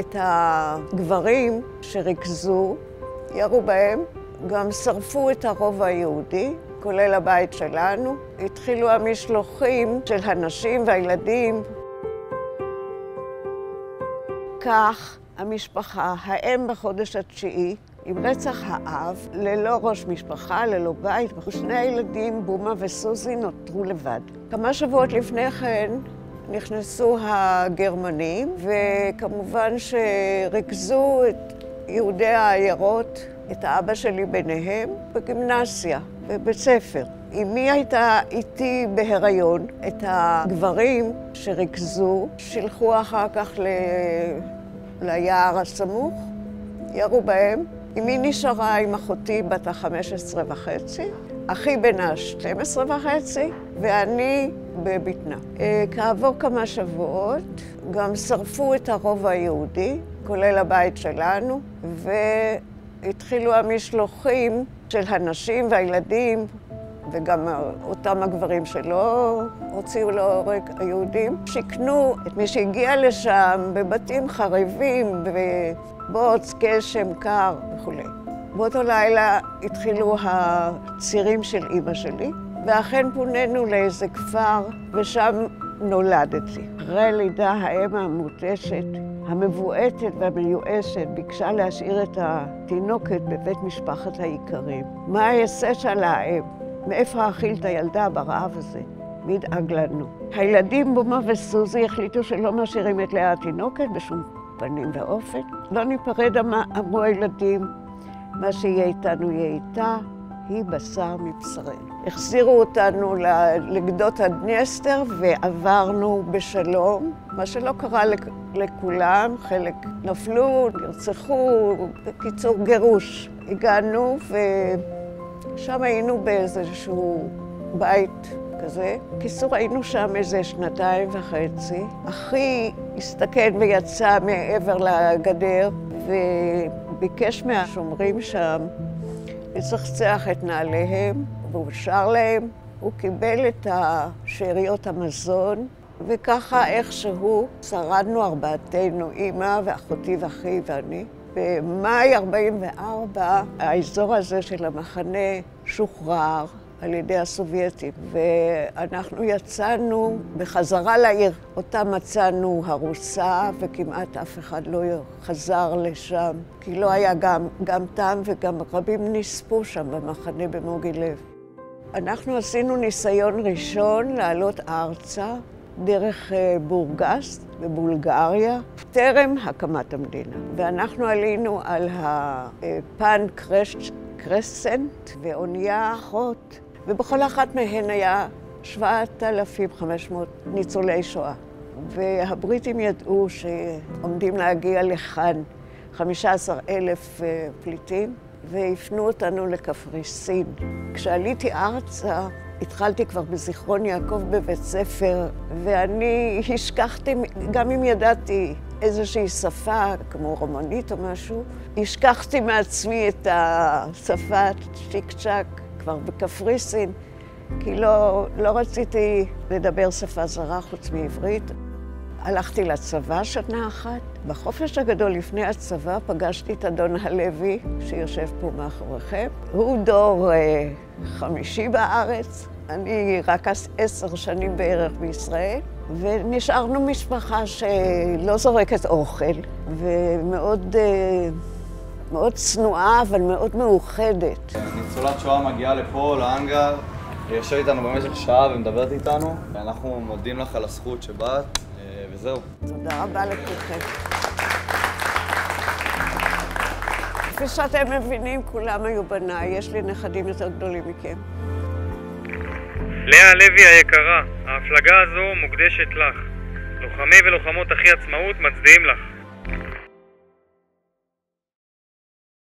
את הגברים שריכזו, ירו בהם, גם שרפו את הרובע היהודי, כולל הבית שלנו. התחילו המשלוחים של הנשים והילדים. כך המשפחה, האם בחודש התשיעי, עם רצח האב, ללא ראש משפחה, ללא בית, ושני הילדים, בומה וסוזי, נותרו לבד. כמה שבועות לפני כן נכנסו הגרמנים, וכמובן שריכזו את יהודי העיירות, את האבא שלי ביניהם, בגימנסיה, בבית ספר. אמי הייתה איתי בהיריון. את הגברים שריכזו, שילחו אחר כך ל... ליער הסמוך, ירו בהם. אמי נשארה עם אחותי בת ה-15 וחצי, אחי בן ה-12 וחצי, ואני בבטנה. אה, כעבור כמה שבועות גם שרפו את הרובע היהודי, כולל הבית שלנו, והתחילו המשלוחים של הנשים והילדים וגם אותם הגברים שלא הוציאו להורג, היהודים, שיכנו את מי שהגיע לשם בבתים חריבים, בבוץ, גשם, קר וכולי. באותו לילה התחילו הצירים של אימא שלי, ואכן פונינו לאיזה כפר, ושם נולדתי. אחרי לידה האם המותשת, המבועטת והמיואשת, ביקשה להשאיר את התינוקת בבית משפחת האיכרים. מה אעשה שעל האם? מאיפה האכיל את הילדה ברעב הזה? מי ידאג לנו? הילדים בומה וסוזי החליטו שלא משאירים את לאה התינוקת בשום פנים ואופן. לא ניפרד, אמרו הילדים, מה שיהיה איתנו יהיה איתה, היא בשר מבשרנו. החזירו אותנו לגדות הדניאסטר ועברנו בשלום, מה שלא קרה לכולם, חלק נפלו, נרצחו, בקיצור גירוש. הגענו ו... שם היינו באיזשהו בית כזה. בקיצור, היינו שם איזה שנתיים וחצי. אחי הסתכן ויצא מעבר לגדר וביקש מהשומרים שם לצחצח את נעליהם, והוא שר להם. הוא קיבל את שאריות המזון, וככה איכשהו שרדנו ארבעתנו, אימא ואחותי ואחי ואני. במאי 44' האזור הזה של המחנה שוחרר על ידי הסובייטים, ואנחנו יצאנו בחזרה לעיר. אותה מצאנו הרוסה, וכמעט אף אחד לא חזר לשם, כי לא היה גם, גם טעם וגם רבים נספו שם במחנה במוגילב. אנחנו עשינו ניסיון ראשון לעלות ארצה דרך אה, בורגסט בבולגריה, טרם הקמת המדינה. ואנחנו עלינו על הפן קרסנט ואונייה אחות, ובכל אחת מהן היה 7,500 ניצולי שואה. והבריטים ידעו שעומדים להגיע לכאן 15,000 אה, פליטים, והפנו אותנו לקפריסין. כשעליתי ארצה, התחלתי כבר בזיכרון יעקב בבית ספר, ואני השכחתי, גם אם ידעתי איזושהי שפה, כמו רומנית או משהו, השכחתי מעצמי את השפה צ'יק צ'אק כבר בקפריסין, כי לא, לא רציתי לדבר שפה זרה חוץ מעברית. הלכתי לצבא שנה אחת. בחופש הגדול לפני הצבא פגשתי את אדון הלוי, שיושב פה מאחוריכם. הוא דור אה, חמישי בארץ, אני רק עשר שנים בערך בישראל, ונשארנו משפחה שלא זורקת אוכל, ומאוד אה, מאוד צנועה, אבל מאוד מאוחדת. ניצולת שואה מגיעה לפה, לאנגר, יושב איתנו במשך שעה ומדברת איתנו, ואנחנו מודים לך על הזכות שבאת, אה, וזהו. תודה רבה לכולכם. כפי שאתם מבינים, כולם היו בניי, יש לי נכדים יותר גדולים מכם. לאה לוי היקרה, ההפלגה הזו מוקדשת לך. לוחמי ולוחמות אחי עצמאות מצדיעים לך.